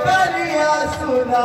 मोकलिया सुना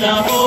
Love.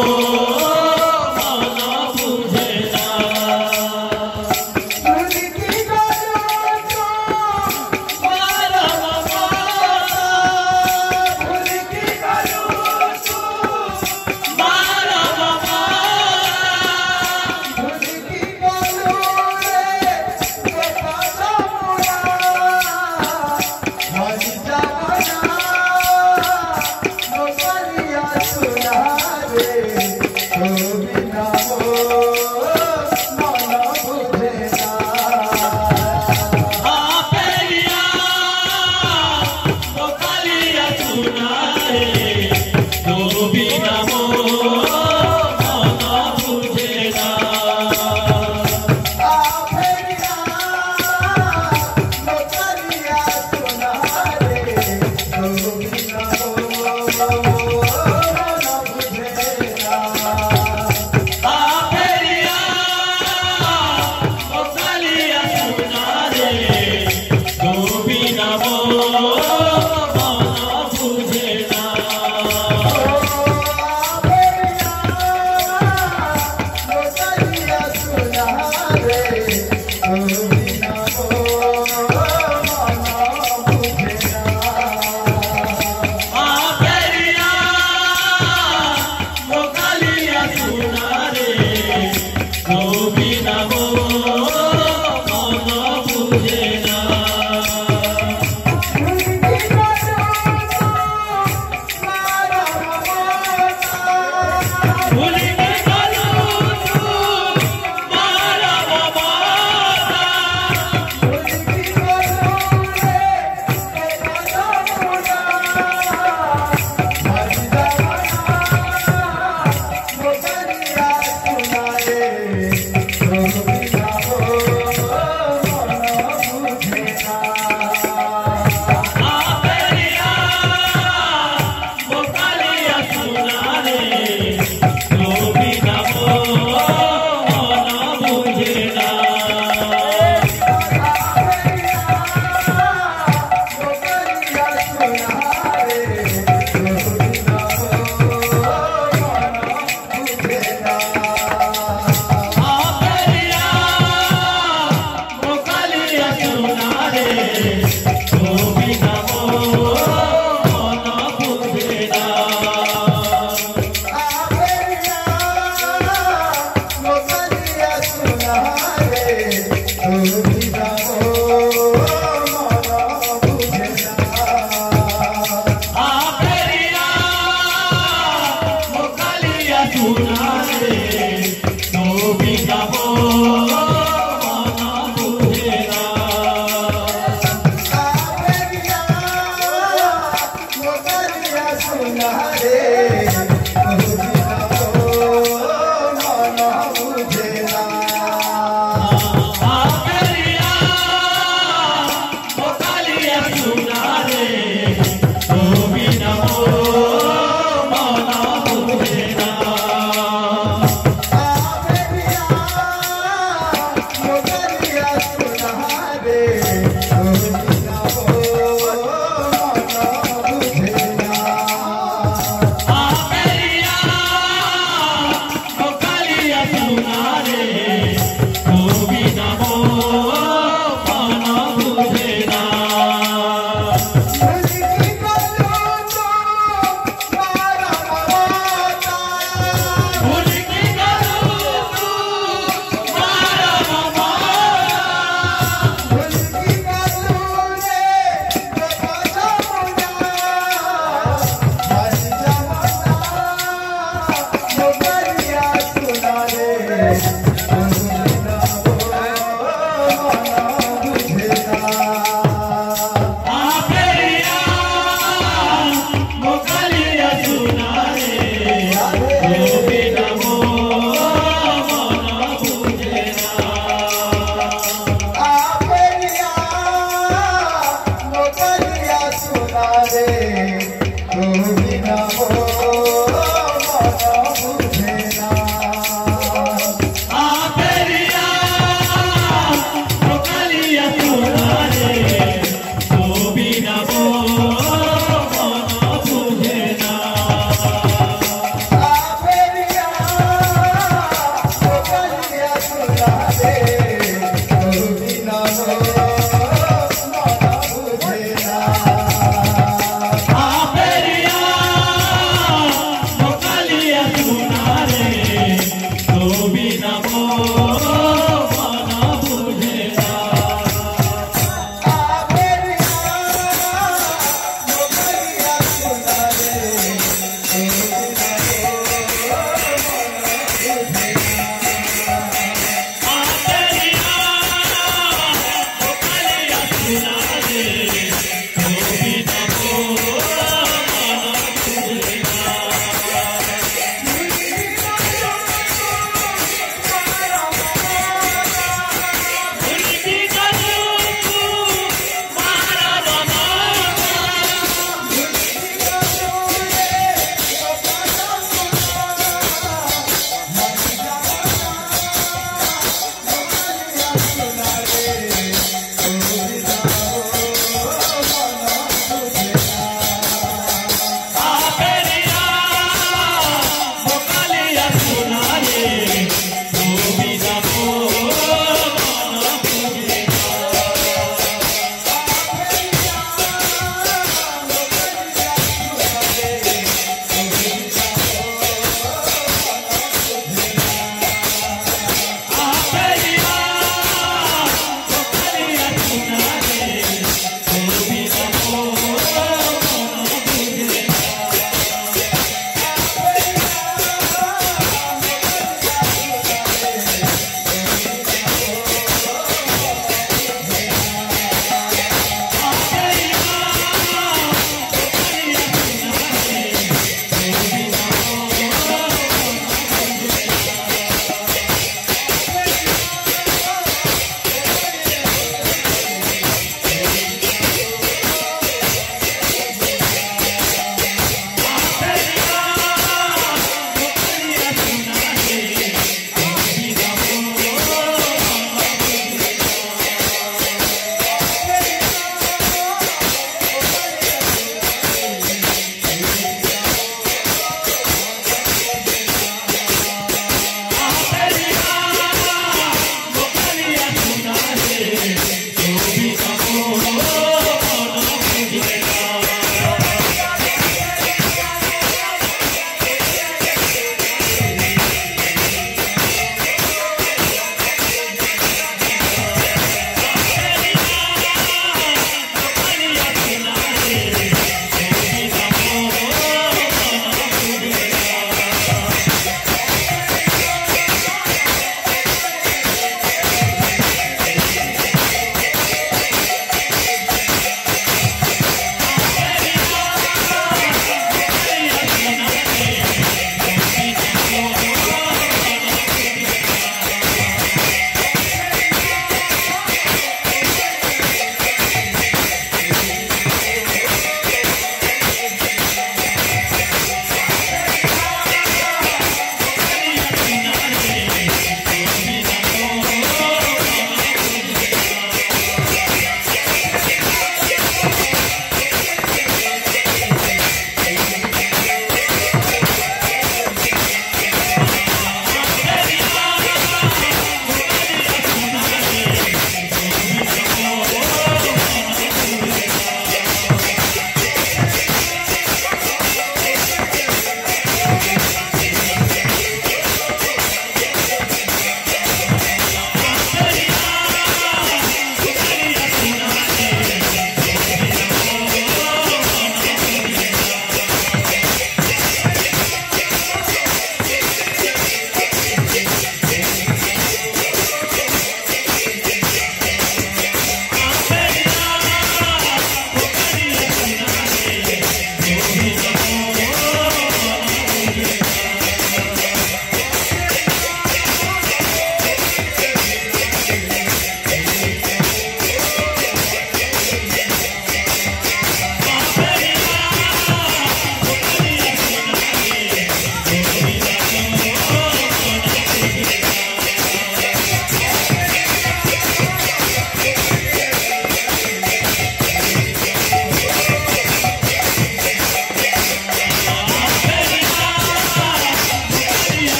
Amen.